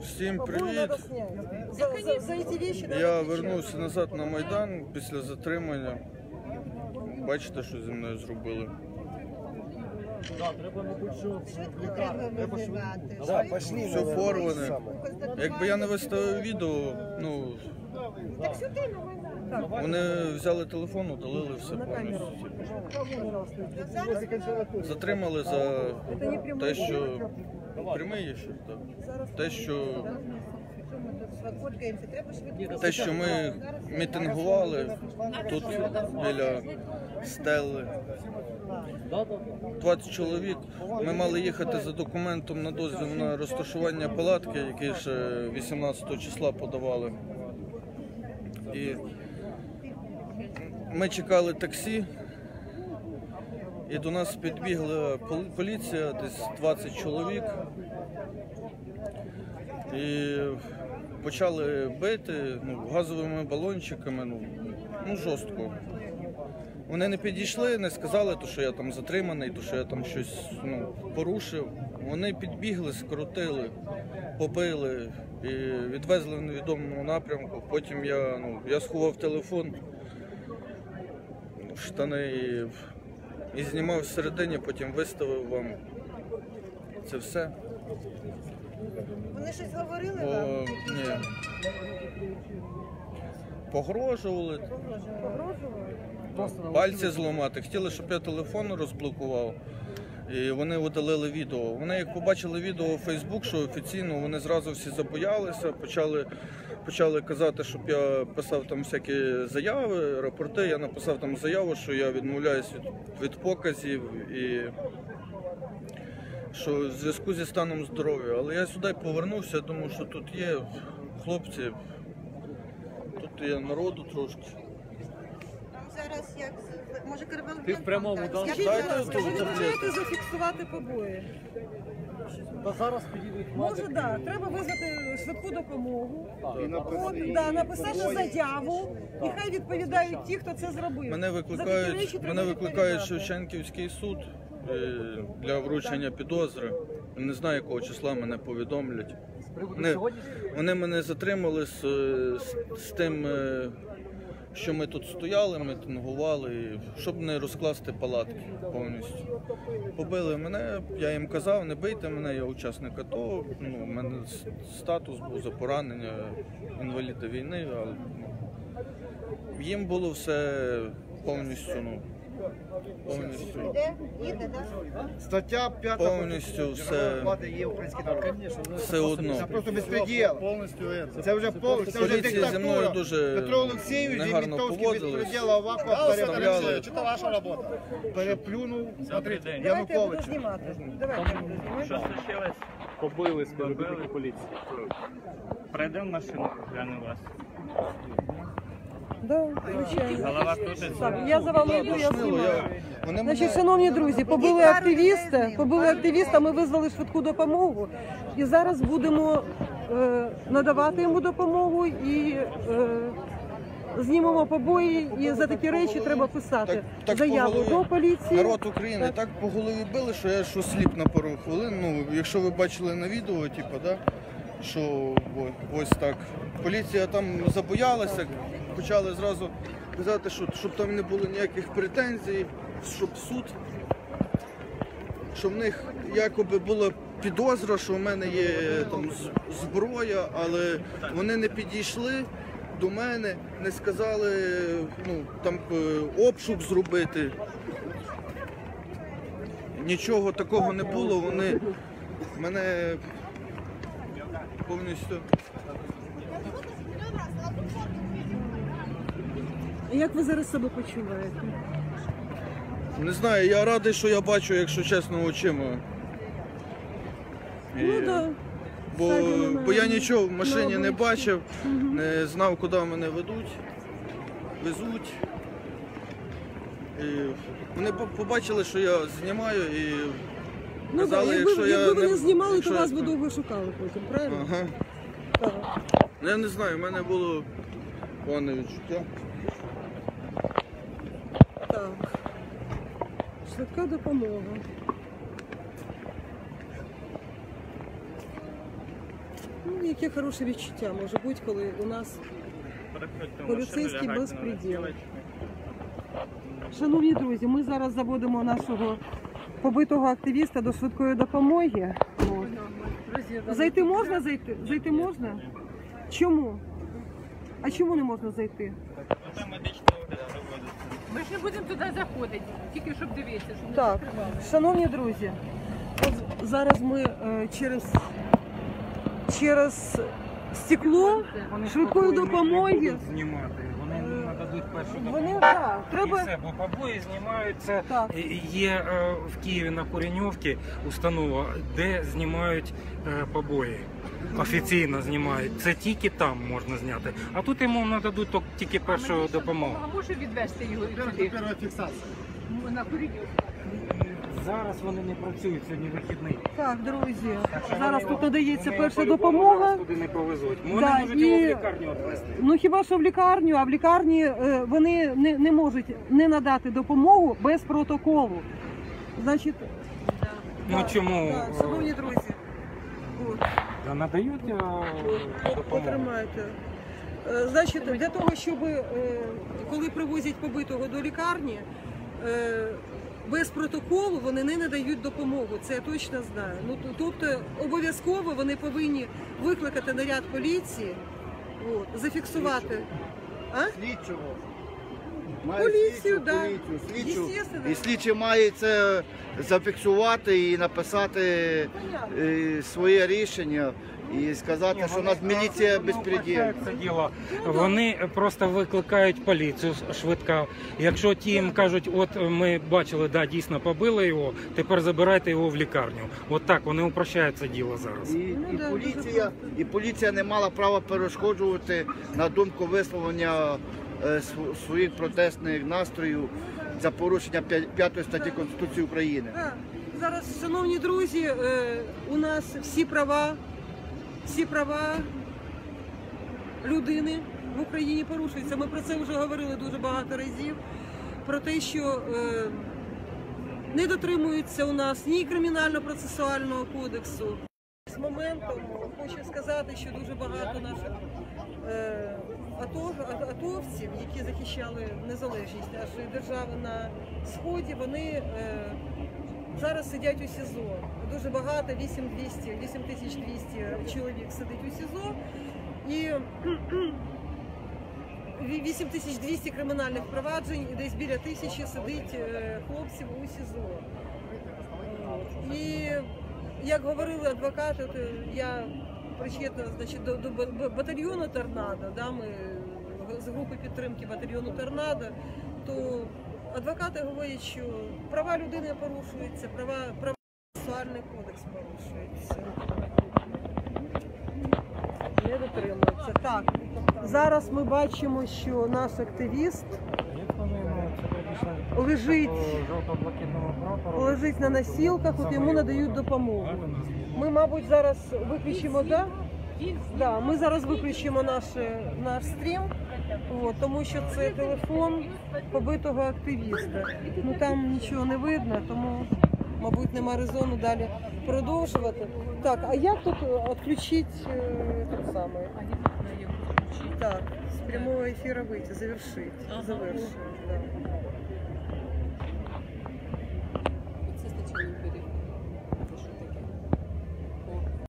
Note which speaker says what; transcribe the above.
Speaker 1: Всім привіт! Я вернувся назад на Майдан після затримання. Бачите, що зі мною зробили? Все порване. Якби я не виставив відео, ну вони взяли телефон, удалили все повністю. Затримали за те, що прямий є ще, так. Те, що те, що ми мітингували тут біля стели. 20 чоловік. Ми мали їхати за документом на дозвіл на розташування палатки, який ще 18 числа подавали. І ми чекали таксі, і до нас підбігла поліція, десь 20 чоловік. І почали бити ну, газовими балончиками, ну, ну жорстко. Вони не підійшли, не сказали, то, що я там затриманий, то, що я там щось ну, порушив. Вони підбігли, скрутили, побили і відвезли в невідомому напрямку. Потім я, ну, я сховав телефон штани і, і знімав всередині, потім виставив вам. Це все.
Speaker 2: Вони щось говорили
Speaker 1: О,
Speaker 2: вам?
Speaker 1: ні. Погрожували,
Speaker 2: Погрожували?
Speaker 1: пальці зламати. Хотіли, щоб я телефон розблокував. І вони видалили відео. Вони як побачили відео у Фейсбук, що офіційно вони зразу всі забоялися, почали, почали казати, щоб я писав там всякі заяви, рапорти. Я написав там заяву, що я відмовляюсь від, від показів і що в зв'язку зі станом здоров'я. Але я сюди повернувся, думаю, що тут є хлопці, тут є народу трошки.
Speaker 3: Зараз як може
Speaker 4: Ти в прямому?
Speaker 2: Скажіть,
Speaker 1: Дайте
Speaker 2: ласка, ви можете зафіксувати побої?
Speaker 4: Та зараз підійдуть
Speaker 2: Може,
Speaker 4: медики.
Speaker 2: да. Треба визвати швидку допомогу.
Speaker 5: І написати,
Speaker 2: да, написати заяву, і хай відповідають ті, хто це зробив.
Speaker 1: Мене
Speaker 2: За такі
Speaker 1: викликають,
Speaker 2: треба
Speaker 1: мене викликають
Speaker 2: відповідати.
Speaker 1: Шевченківський суд е, для вручення підозри. Не знаю, якого числа мене повідомлять. Вони мене затримали з, е, з, з тим, е, що ми тут стояли, мітингували, і щоб не розкласти палатки повністю. Побили мене, я їм казав, не бийте мене, я учасник АТО. Ну, мене статус був за поранення інваліда війни, але ну, їм було все повністю, ну, повністю.
Speaker 5: Стаття 5
Speaker 1: Повністю все.
Speaker 5: влади є український народ.
Speaker 1: Все одно.
Speaker 5: Це просто безпреділ. Це вже повністю, це вже
Speaker 1: Поліція зі мною
Speaker 5: диктатура.
Speaker 1: дуже
Speaker 5: Петро Олексійович і
Speaker 1: негарно
Speaker 5: Ментовський
Speaker 1: поводились.
Speaker 5: безпреділ Авакова
Speaker 1: Вставляли.
Speaker 5: Це ваша робота. Переплюнув
Speaker 2: Давайте я буду
Speaker 5: Януковича.
Speaker 2: знімати. Давайте я буду знімати.
Speaker 6: Що случилось?
Speaker 4: побили співробітники поліції.
Speaker 6: Пройдемо машину, гляну вас.
Speaker 2: Да, звичайно. Так, я за вами йду, я знімаю.
Speaker 1: Вони
Speaker 2: Значить, шановні друзі, побили активіста,
Speaker 3: ним,
Speaker 2: побили активіста, ми визвали швидку допомогу і зараз будемо е, надавати йому допомогу і е, знімемо побої. І за такі речі треба писати
Speaker 1: Так- так
Speaker 2: заяву
Speaker 1: по голові.
Speaker 2: до поліції.
Speaker 1: народ України так по голові били, що я що сліп на пару хвилин. Ну, якщо ви бачили на відео, типу, да, що о- ось так. Поліція там забоялася, почали зразу казати, що щоб там не було ніяких претензій, щоб суд, що в них якоби була підозра, що в мене є там зброя, але вони не підійшли. До мене не сказали ну, там е, обшук зробити. Нічого такого не було. Вони мене повністю.
Speaker 2: Як ви зараз себе почуваєте?
Speaker 1: Не знаю, я радий, що я бачу, якщо чесно, очима. І-
Speaker 2: Ну да.
Speaker 1: бо,
Speaker 2: Ссадина
Speaker 1: бо я нічого в машині не бачив, не знав, куди мене ведуть, везуть. І вони побачили, що я знімаю і
Speaker 2: Ну
Speaker 1: казали,
Speaker 2: да,
Speaker 1: якщо
Speaker 2: якби,
Speaker 1: я
Speaker 2: якби ви
Speaker 1: не-
Speaker 2: не знімали,
Speaker 1: якщо
Speaker 2: то вас би довго шукали потім, правильно?
Speaker 1: Ага.
Speaker 2: Так.
Speaker 1: Ну, я не знаю, в мене було погане відчуття.
Speaker 2: Швидка допомога. Ну, Яке хороше відчуття може бути, коли у нас поліцейський безпреділ. Шановні друзі, ми зараз заводимо нашого побитого активіста до швидкої допомоги. Зайти можна? Зайти? Зайти можна? Чому? А чому не можна зайти?
Speaker 7: Ж не будемо туди заходити, тільки щоб дивитися, щоб не
Speaker 2: Так,
Speaker 7: закривали.
Speaker 2: шановні друзі, от зараз ми е, через, через стекло швидкої допомоги.
Speaker 8: знімати. Вони
Speaker 2: так,
Speaker 8: І
Speaker 2: треба.
Speaker 8: все, бо побої знімаються.
Speaker 2: Так.
Speaker 8: Є е, в Києві на Куреньовці установа, де знімають е, побої. Офіційно знімають. Це тільки там можна зняти. А тут йому нададуть тільки- тільки першу допомогу.
Speaker 7: А може відвести його Це
Speaker 5: Перша фіксація.
Speaker 8: Зараз вони не працюють, сьогодні вихідний.
Speaker 2: Так, друзі,
Speaker 8: Так
Speaker 2: зараз тут надається перша допомога.
Speaker 8: туди не повезуть. Вони
Speaker 2: Да,
Speaker 8: можуть його
Speaker 2: і-
Speaker 8: в лікарню відвезти.
Speaker 2: Ну хіба що в лікарню, а в лікарні е, вони не, не можуть не надати допомогу без протоколу. Значить,
Speaker 8: Ну чому?
Speaker 2: так, шановні друзі, от,
Speaker 8: Та надають е, допомогу.
Speaker 2: потримайте. Е, Значить, для того, щоб е, коли привозять побитого до лікарні, без протоколу вони не надають допомогу. Це я точно знаю. Ну тобто обов'язково вони повинні викликати наряд поліції, от, зафіксувати. А?
Speaker 5: Слідчого. Має
Speaker 2: Поліцію,
Speaker 5: слідчу,
Speaker 2: да.
Speaker 5: поліцію, слідчу.
Speaker 2: Естественно.
Speaker 5: І слідчий має це зафіксувати і написати е, своє рішення і сказати, що у нас міліція безпреділ.
Speaker 8: Це діло. Вони просто викликають поліцію швидка. Якщо ті їм кажуть, от ми бачили, да, дійсно побили його, тепер забирайте його в лікарню. От так вони упрощають це діло зараз.
Speaker 5: І,
Speaker 2: Ну
Speaker 5: і,
Speaker 2: да,
Speaker 5: поліція, і поліція не мала права перешкоджувати на думку висловлення е, своїх протестних настроїв за порушення 5 статті Конституції України.
Speaker 2: Зараз, шановні друзі, е, у нас всі права, всі права людини в Україні порушуються. Ми про це вже говорили дуже багато разів. Про те, що е, не дотримуються у нас ні кримінально-процесуального кодексу. З моментом хочу сказати, що дуже багато наших е, ато, атовців, які захищали незалежність нашої держави на сході, вони е, зараз сидять у СІЗО. Дуже багато, 8200, 8200 чоловік сидить у СІЗо. І 8200 кримінальних проваджень, і десь біля тисячі сидить е, хлопців у СІЗО. І як говорили адвокати, е, я причетна значить, до, до батальйону Торнадо, да, ми з групи підтримки батальйону Торнадо, то адвокати говорять, що права людини порушуються, права, права сексуальний кодекс порушується. Не дотримується. Так, зараз ми бачимо, що наш активіст лежить, лежить на носілках, от йому надають допомогу. Ми, мабуть, зараз виключимо, да? Да, ми зараз виключимо наш, наш стрім, от, тому що це телефон побитого активіста. Ну там нічого не видно, тому, мабуть, нема резону далі продовжувати. Так, а як тут відключити е, те саме? Так, с прямого эфира выйти, завершить. Ага. Завершить, да.
Speaker 7: Це спочатку